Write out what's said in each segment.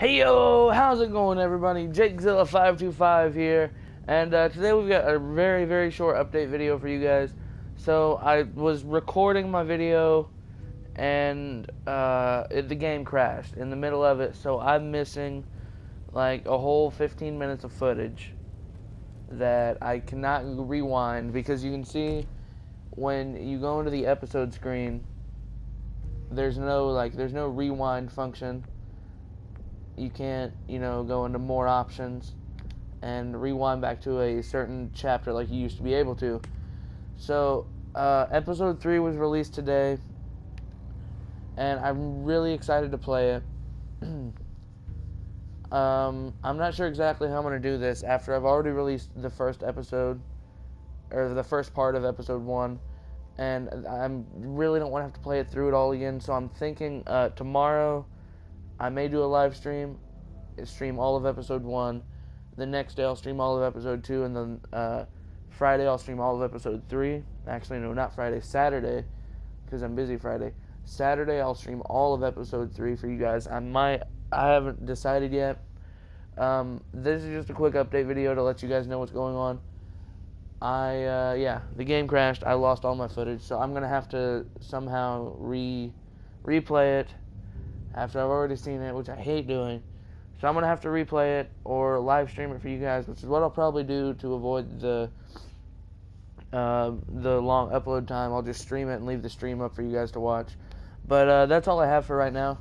Hey yo, how's it going, everybody? JakeZilla525 here, and uh, today we've got a very, very short update video for you guys. So I was recording my video, and uh, it, the game crashed in the middle of it, so I'm missing like a whole 15 minutes of footage that I cannot rewind because you can see when you go into the episode screen, there's no like there's no rewind function you can't, you know, go into more options and rewind back to a certain chapter like you used to be able to. So, uh, episode 3 was released today, and I'm really excited to play it. um, I'm not sure exactly how I'm going to do this after I've already released the first episode, or the first part of episode 1, and I really don't want to have to play it through it all again, so I'm thinking uh, tomorrow I may do a live stream, stream all of episode one. The next day I'll stream all of episode two, and then uh, Friday I'll stream all of episode three. Actually, no, not Friday, Saturday, because I'm busy Friday. Saturday I'll stream all of episode three for you guys. I might, I haven't decided yet. Um, this is just a quick update video to let you guys know what's going on. I, uh, yeah, the game crashed. I lost all my footage, so I'm gonna have to somehow re replay it after I've already seen it, which I hate doing. So I'm gonna have to replay it or live stream it for you guys, which is what I'll probably do to avoid the uh, the long upload time. I'll just stream it and leave the stream up for you guys to watch. But uh, that's all I have for right now.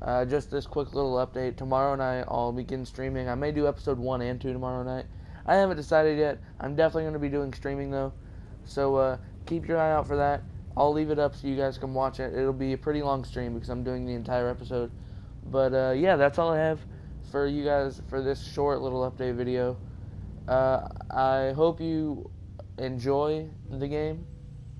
Uh, just this quick little update. Tomorrow night I'll begin streaming. I may do episode one and two tomorrow night. I haven't decided yet. I'm definitely going to be doing streaming though. So uh, keep your eye out for that. I'll leave it up so you guys can watch it. It'll be a pretty long stream because I'm doing the entire episode. But uh, yeah, that's all I have for you guys for this short little update video. Uh, I hope you enjoy the game.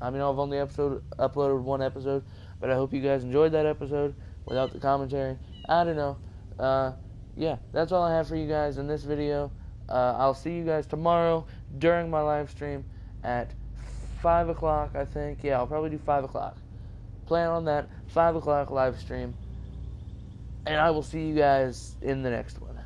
I mean, I've only episode uploaded one episode, but I hope you guys enjoyed that episode without the commentary. I don't know. Uh, yeah, that's all I have for you guys in this video. Uh, I'll see you guys tomorrow during my live stream at 5 o'clock, I think. Yeah, I'll probably do 5 o'clock. Plan on that. 5 o'clock live stream. And I will see you guys in the next one.